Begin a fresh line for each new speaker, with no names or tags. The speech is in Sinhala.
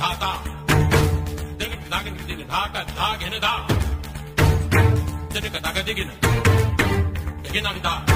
धा ता दिग नागिन दिग धा का धा घेन धा दिग का धा का दिगिन दिगिन धा